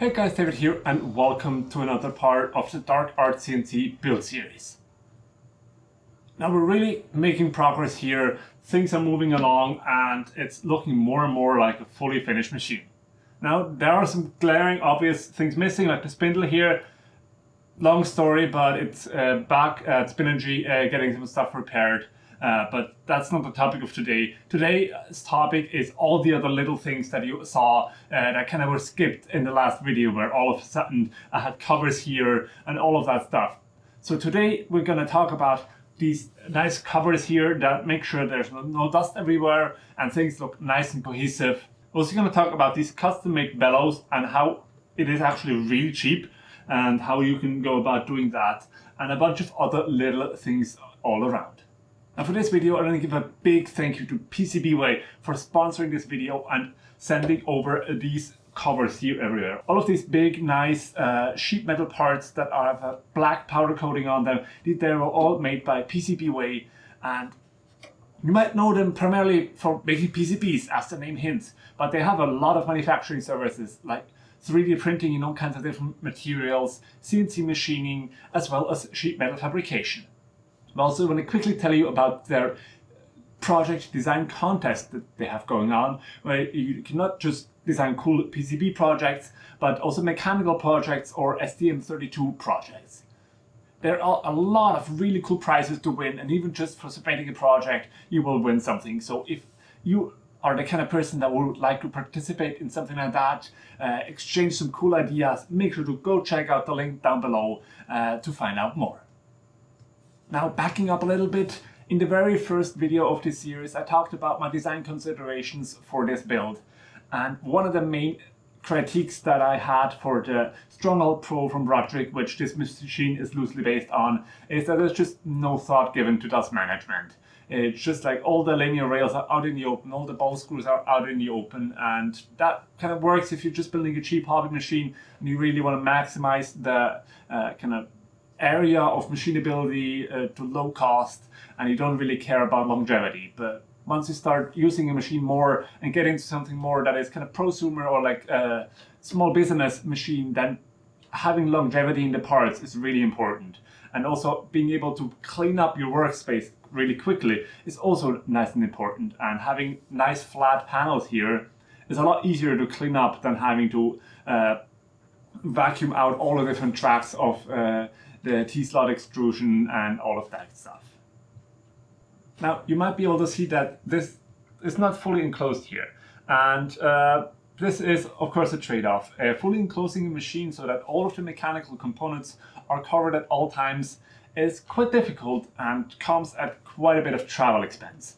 Hey guys, David here and welcome to another part of the Dark Art CNC build series. Now we're really making progress here, things are moving along and it's looking more and more like a fully finished machine. Now there are some glaring obvious things missing like the spindle here, long story but it's uh, back at Spinergy uh, getting some stuff repaired. Uh, but that's not the topic of today. Today's topic is all the other little things that you saw uh, that kind of were skipped in the last video where all of a sudden I had covers here and all of that stuff. So today we're going to talk about these nice covers here that make sure there's no, dust everywhere and things look nice and cohesive. We're also going to talk about these custom made bellows and how it is actually really cheap and how you can go about doing that and a bunch of other little things all around. And for this video, I want to give a big thank you to PCBWay for sponsoring this video and sending over these covers here everywhere. All of these big, nice uh, sheet metal parts that have a black powder coating on them, they were all made by PCBWay and you might know them primarily for making PCBs, as the name hints, but they have a lot of manufacturing services like 3D printing in all kinds of different materials, CNC machining, as well as sheet metal fabrication. I also want to quickly tell you about their project design contest that they have going on, where you cannot just design cool PCB projects, but also mechanical projects or STM32 projects. There are a lot of really cool prizes to win, and even just for submitting a project, you will win something. So if you are the kind of person that would like to participate in something like that, uh, exchange some cool ideas, make sure to go check out the link down below uh, to find out more. Now backing up a little bit, in the very first video of this series I talked about my design considerations for this build and one of the main critiques that I had for the Stronghold Pro from RatRig, which this machine is loosely based on, is that there's just no thought given to dust management. It's just like all the linear rails are out in the open, all the ball screws are out in the open, and that kind of works if you're just building a cheap hobby machine and you really want to maximize the uh, kind of area of machinability uh, to low cost and you don't really care about longevity. But once you start using a machine more and get into something more that is kind of prosumer or like a small business machine, then having longevity in the parts is really important. And also being able to clean up your workspace really quickly is also nice and important. And having nice flat panels here is a lot easier to clean up than having to uh, vacuum out all the different tracks of uh, the T-slot extrusion and all of that stuff. Now you might be able to see that this is not fully enclosed here and uh, this is of course a trade-off. Uh, fully enclosing a machine so that all of the mechanical components are covered at all times is quite difficult and comes at quite a bit of travel expense.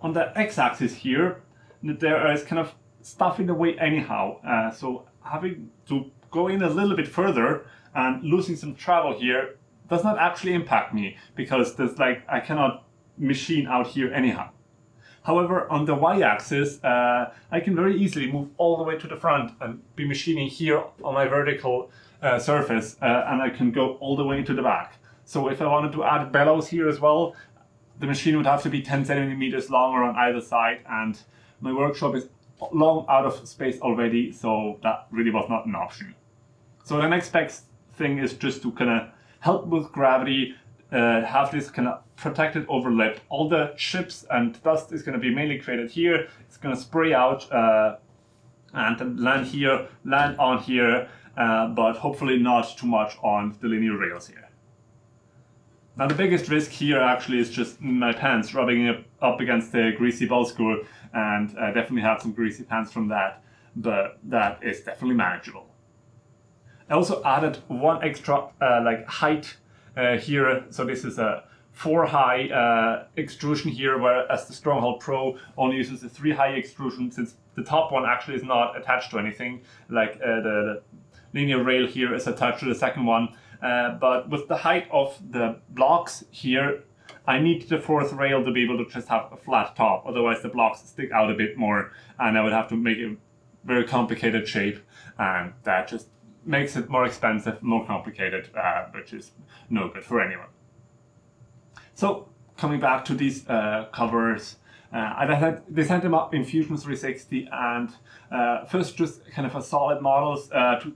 On the x-axis here there is kind of stuff in the way anyhow uh, so having to go in a little bit further and losing some travel here does not actually impact me because there's like I cannot machine out here anyhow. However, on the y-axis, uh, I can very easily move all the way to the front and be machining here on my vertical uh, surface, uh, and I can go all the way to the back. So if I wanted to add bellows here as well, the machine would have to be 10 centimeters longer on either side, and my workshop is long out of space already, so that really was not an option. So the next best thing is just to kind of help with gravity, uh, have this kind of protected overlap. All the chips and dust is going to be mainly created here. It's going to spray out uh, and land here, land on here, uh, but hopefully not too much on the linear rails here. Now the biggest risk here actually is just my pants rubbing up against the greasy ball screw and I definitely had some greasy pants from that, but that is definitely manageable. I also added one extra uh, like height uh, here. So this is a four high uh, extrusion here, whereas the Stronghold Pro only uses a three high extrusion since the top one actually is not attached to anything. Like uh, the, the, linear rail here is attached to the second one. Uh, but with the height of the blocks here, I need the fourth rail to be able to just have a flat top. Otherwise the blocks stick out a bit more and I would have to make a very complicated shape and that just makes it more expensive, more complicated, uh, which is no good for anyone. So coming back to these uh, covers, Uh, I had designed them up in Fusion 360 and uh, first just kind of a solid models uh, to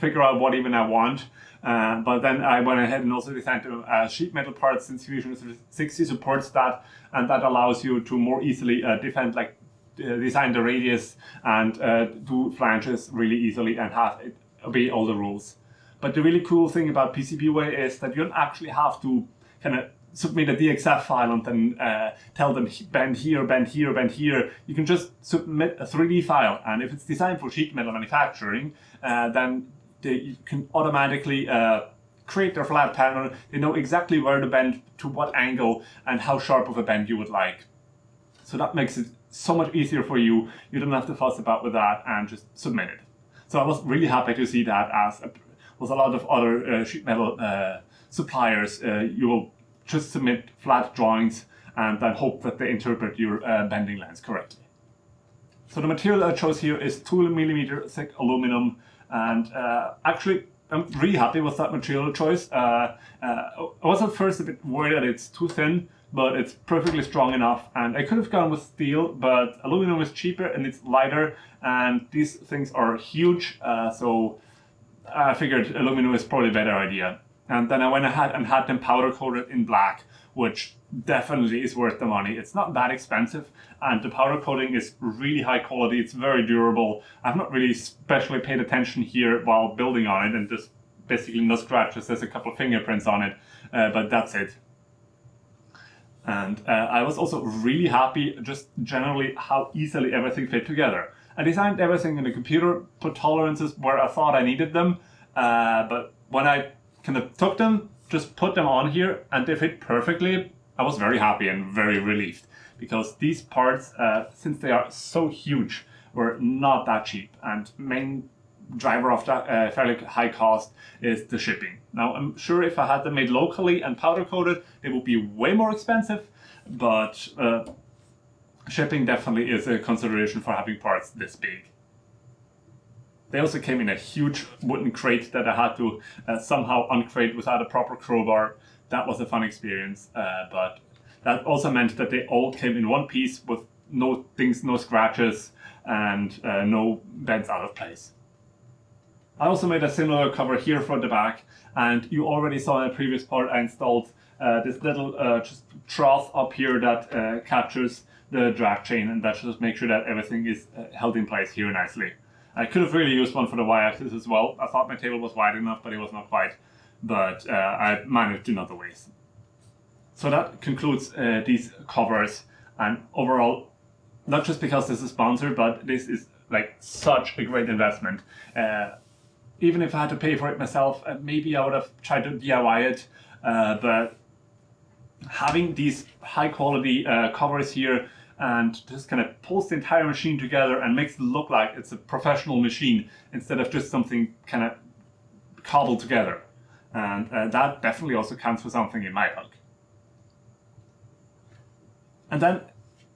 figure out what even I want. Uh, but then I went ahead and also designed uh, sheet metal parts since Fusion 360 supports that, and that allows you to more easily defend, like design the radius and do flanges really easily and have it obey all the rules. But the really cool thing about PCBWay is that you don't actually have to kind of submit a DXF file and then uh, tell them bend here, bend here, bend here. You can just submit a 3D file, and if it's designed for sheet metal manufacturing, uh, then they, you can automatically uh, create their flat panel. They know exactly where to bend, to what angle, and how sharp of a bend you would like. So that makes it so much easier for you. You don't have to fuss about with that and just submit it. So I was really happy to see that as a, with a lot of other uh, sheet metal uh, suppliers, uh, you will just submit flat drawings and then hope that they interpret your uh, bending lines correctly. So the material I chose here is 2 millimeter thick aluminum and uh, actually I'm really happy with that material choice. I was at first a bit worried that it's too thin, but it's perfectly strong enough. And I could have gone with steel, but aluminum is cheaper and it's lighter, and these things are huge, uh, so I figured aluminum is probably a better idea. And then I went ahead and had them powder coated in black, which definitely is worth the money. It's not that expensive, and the powder coating is really high quality. It's very durable. I've not really especially paid attention here while building on it, and just basically no scratches. There's a couple of fingerprints on it, uh, but that's it. And uh, I was also really happy just generally how easily everything fit together. I designed everything in the computer, put tolerances where I thought I needed them, uh, but when I kind of took them, just put them on here and they fit perfectly, I was very happy and very relieved because these parts, uh, since they are so huge, were not that cheap and main driver of that uh, fairly high cost is the shipping. Now, I'm sure if I had them made locally and powder coated, they would be way more expensive, but uh, shipping definitely is a consideration for having parts this big. They also came in a huge wooden crate that I had to uh, somehow uncrate without a proper crowbar. That was a fun experience, uh, but that also meant that they all came in one piece with no things, no scratches, and uh, no bends out of place. I also made a similar cover here for the back, and you already saw in a previous part I installed uh, this little uh, trough up here that uh, captures the drag chain, and that should make sure that everything is uh, held in place here nicely. I could have really used one for the y-axis as well. I thought my table was wide enough, but it was not quite. But uh, I managed in other ways. So that concludes uh, these covers, and overall, not just because this is sponsored, but this is like such a great investment even if I had to pay for it myself, uh, maybe I would have tried to DIY it. Uh, but having these high quality uh, covers here and just kind of pulls the entire machine together and makes it look like it's a professional machine instead of just something kind of cobbled together. And uh, that definitely also counts for something in my book. And then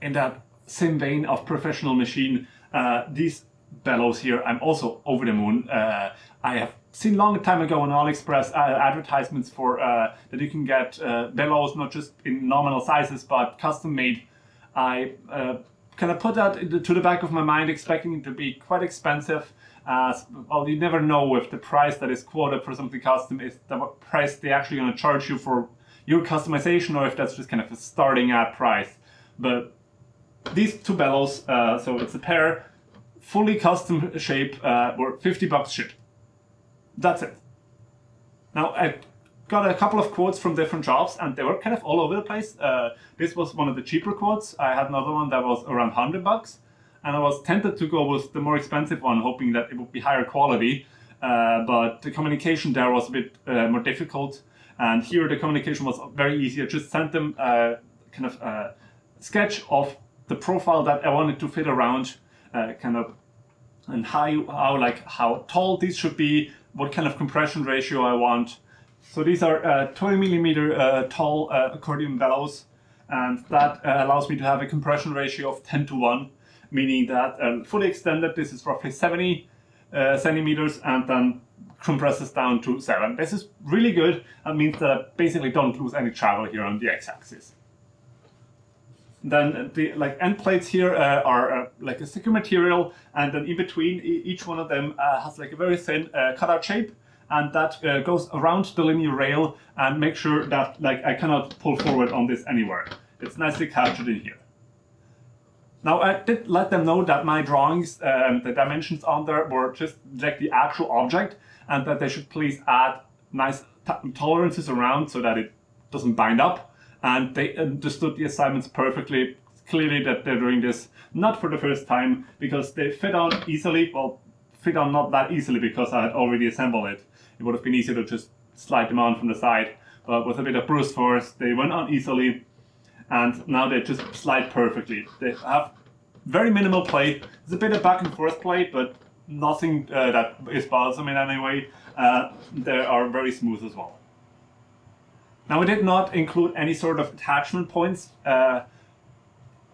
in that same vein of professional machine, uh, these bellows here, I'm also over the moon. Uh, I have seen long time ago on AliExpress uh, advertisements for uh, that you can get uh, bellows not just in nominal sizes but custom made. I uh, kind of put that to the back of my mind, expecting it to be quite expensive. As well, you never know if the price that is quoted for something custom is the price they're actually going to charge you for your customization, or if that's just kind of a starting at price. But these two bellows, uh, so it's a pair fully custom shape uh, were 50 bucks. That's it. Now I got a couple of quotes from different shops and they were kind of all over the place. Uh, this was one of the cheaper quotes. I had another one that was around 100 bucks and I was tempted to go with the more expensive one hoping that it would be higher quality. Uh, but the communication there was a bit uh, more difficult and here the communication was very easy. I just sent them a kind of a sketch of the profile that I wanted to fit around uh, kind of and how, how like how tall these should be, what kind of compression ratio I want. So these are uh, 20 millimeter uh, tall uh, accordion bellows, and that uh, allows me to have a compression ratio of 10 to 1, meaning that uh, fully extended, this is roughly 70 centimeters, and then compresses down to 7. This is really good. That means that I basically don't lose any travel here on the x-axis. Then the like end plates here uh, are uh, like a thicker material, and then in between each one of them uh, has like a very thin uh, cutout shape, and that uh, goes around the linear rail and make sure that like I cannot pull forward on this anywhere. It's nicely captured in here. Now I did let them know that my drawings, um, the dimensions on there were just like the actual object, and that they should please add nice tolerances around so that it doesn't bind up and they understood the assignments perfectly. Clearly that they're doing this not for the first time because they fit on easily. Well, fit on not that easily because I had already assembled it. It would have been easier to just slide them on from the side, but with a bit of brute force, they went on easily, and now they just slide perfectly. They have very minimal play. It's a bit of back and forth play, but nothing uh, that is bothersome in any way. Uh, they are very smooth as well. Now I did not include any sort of attachment points. Uh,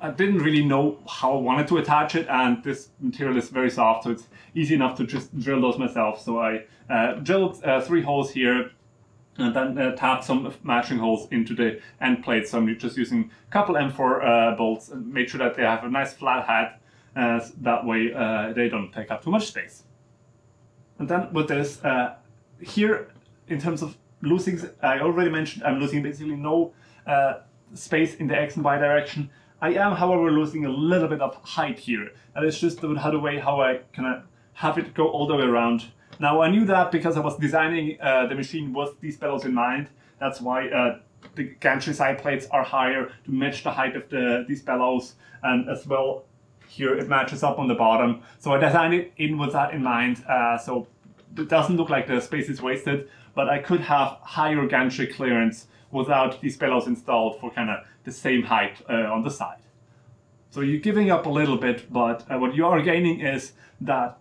I didn't really know how I wanted to attach it and this material is very soft so it's easy enough to just drill those myself. So I uh, drilled uh, three holes here and then uh, tapped some matching holes into the end plates. So I'm just using a couple M4 uh, bolts and made sure that they have a nice flat head uh, that way uh, they don't take up too much space. And then with this, here in terms of losing, I already mentioned, I'm losing basically no uh, space in the X and Y direction. I am, however, losing a little bit of height here. And it's just the, way how I kind of have it go all the way around. Now, I knew that because I was designing uh, the machine with these bellows in mind. That's why uh, the gantry side plates are higher to match the height of the, these bellows. And as well, here it matches up on the bottom. So I designed it in with that in mind. Uh, so it doesn't look like the space is wasted but I could have higher gantry clearance without these bellows installed for kind of the same height uh, on the side. So you're giving up a little bit, but uh, what you are gaining is that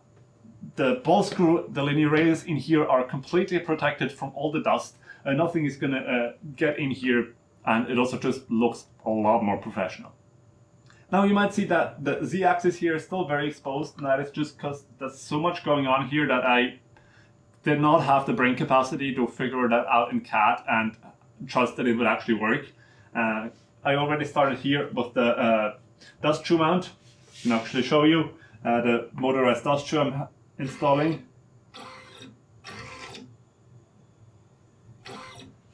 the ball screw, the linear rails in here are completely protected from all the dust. Uh, nothing is gonna uh, get in here and it also just looks a lot more professional. Now you might see that the z-axis here is still very exposed and that is just because there's so much going on here that I did not have the brain capacity to figure that out in CAD and trust that it would actually work. Uh, I already started here with the uh, dust shoe mount. I can actually show you uh, the motorized dust shoe I'm installing.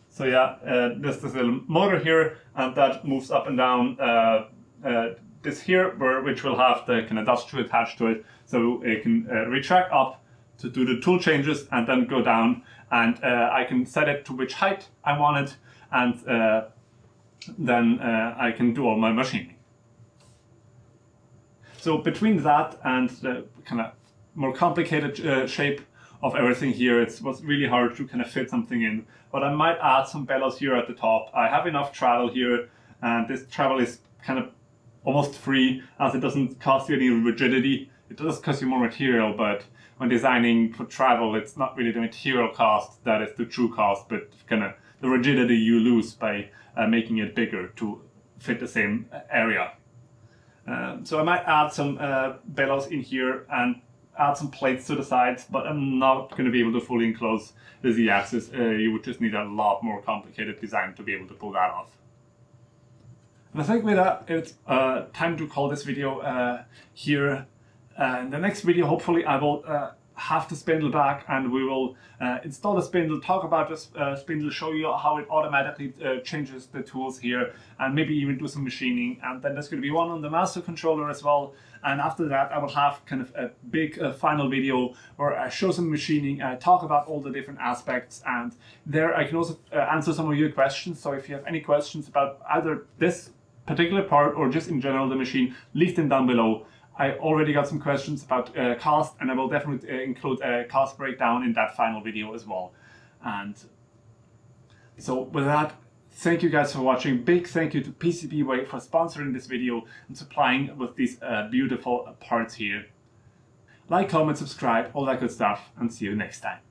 So yeah, uh, there's this little motor here and that moves up and down uh, uh, this here, where, which will have the kind of dust shoe attached to it. So it can uh, retract up to do the tool changes and then go down and uh, I can set it to which height I want it and uh, then uh, I can do all my machining. So between that and the kind of more complicated uh, shape of everything here, it was really hard to kind of fit something in. But I might add some bellows here at the top. I have enough travel here and this travel is kind of almost free as it doesn't cost you any rigidity. It does cost you more material, but when designing for travel, it's not really the material cost that is the true cost, but kind of the rigidity you lose by uh, making it bigger to fit the same area. Um, so I might add some uh, bellows in here and add some plates to the sides, but I'm not going to be able to fully enclose the z-axis. Uh, you would just need a lot more complicated design to be able to pull that off. And I think with that, it's uh, time to call this video uh, here uh, in the next video, hopefully, I will uh, have the spindle back and we will uh, install the spindle, talk about the uh, spindle, show you how it automatically uh, changes the tools here and maybe even do some machining. And then there's going to be one on the master controller as well. And after that, I will have kind of a big uh, final video where I show some machining, I talk about all the different aspects. And there I can also answer some of your questions. So if you have any questions about either this particular part or just in general the machine, leave them down below. I already got some questions about uh, cost and I will definitely uh, include a cast breakdown in that final video as well. And so with that, thank you guys for watching. Big thank you to PCBWay for sponsoring this video and supplying with these uh, beautiful parts here. Like, comment, subscribe, all that good stuff and see you next time.